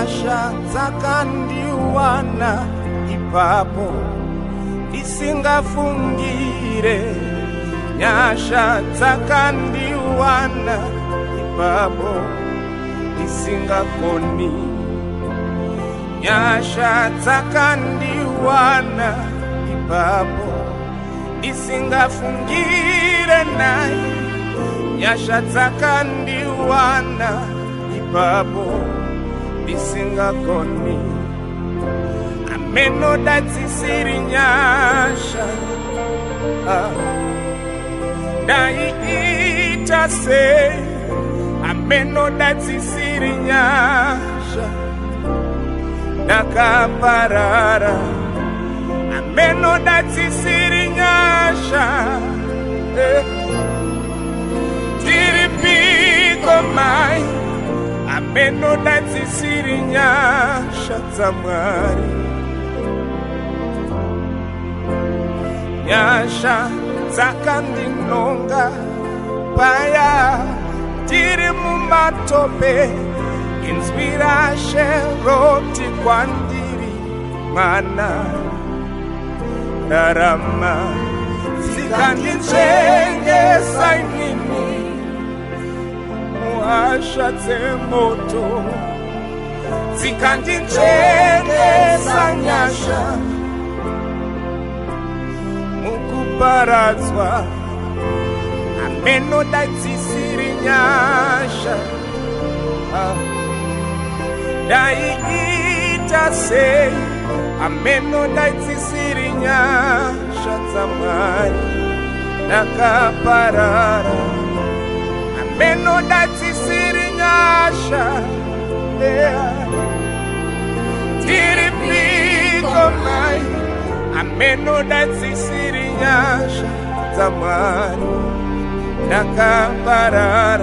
hasha dzakandiwana ipapo isingafungire nyasha dzakandiwana ipapo isingakoni nyasha dzakandiwana ipapo isingafungire naye nyasha dzakandiwana ipapo ndisingakoni ameno datsisiri nyasha ah. ndaiita se ameno datsisiri nyasha ndakaparara ameno datsisiri meno nadzisiri nyasha dzamwari nyasha dzakandinonga paya tiri mumatope inzwi rashe roti kwandiri mwana rarama zikanditsvee mhasha dzemoto dzikandinzvengesa nyasha mukuparadzwa hameno dai dzisiri nyasha ndaiita sei hameno dai dzisiri nyasha dzamwari ndakapararaa shine. Yeah. I piko mai, ameno datsi siri nyasha zamani ndakambarara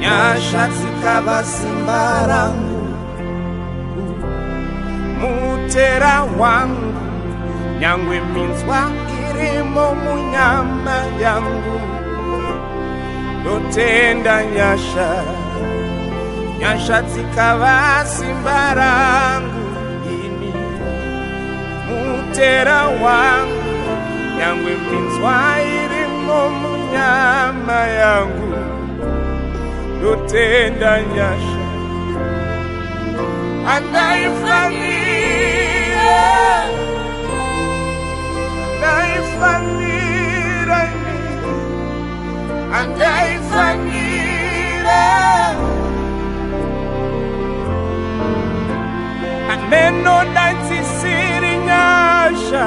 nyasha dzikava simba rangu mutera Wang, nyangwe minzwa irimo munyama yangu ndotenda nyasha nyasha dzikava simba rangu imi mutera wangu nyangwe minzwa irimo munyama yangu ndotenda nyasha handaifani leno nantsi siri nyasha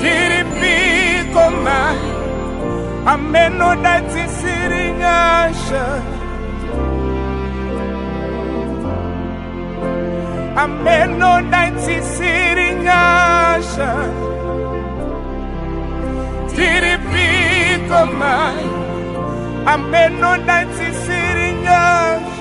tiri piko ma ameno nantsi siri nyasha ameno nantsi siri nyasha tiri piko ma ameno nantsi siri nyasha